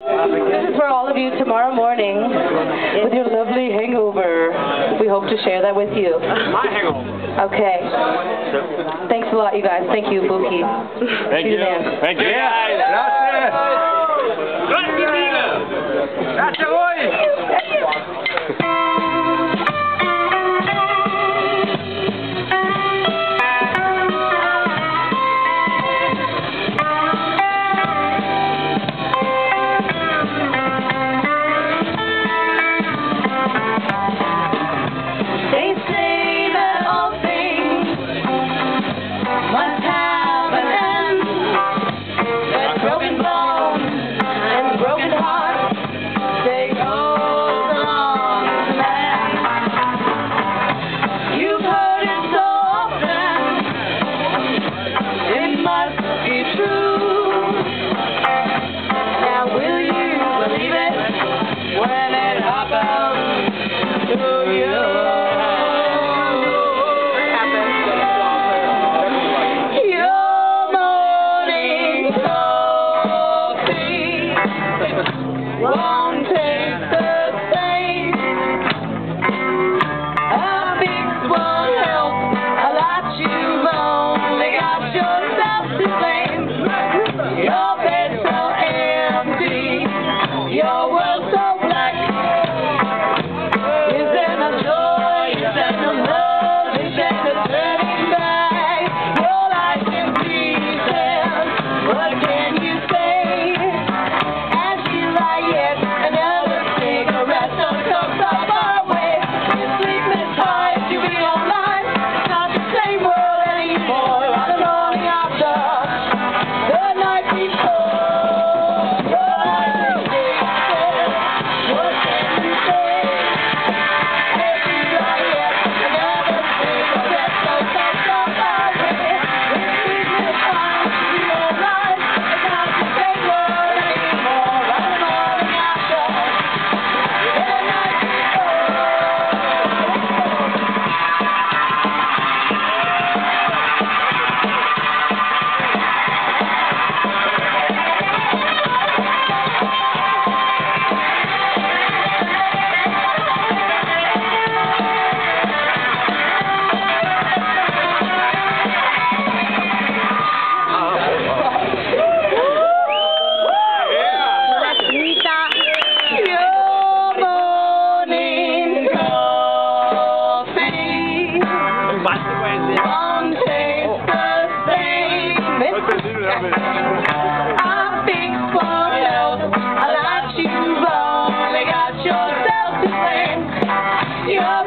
This is for all of you tomorrow morning with your lovely hangover. We hope to share that with you. My hangover. Okay. Thanks a lot, you guys. Thank you, Buki. Thank you, man. Thank you. Gracias. Gracias. Yeah. Yeah.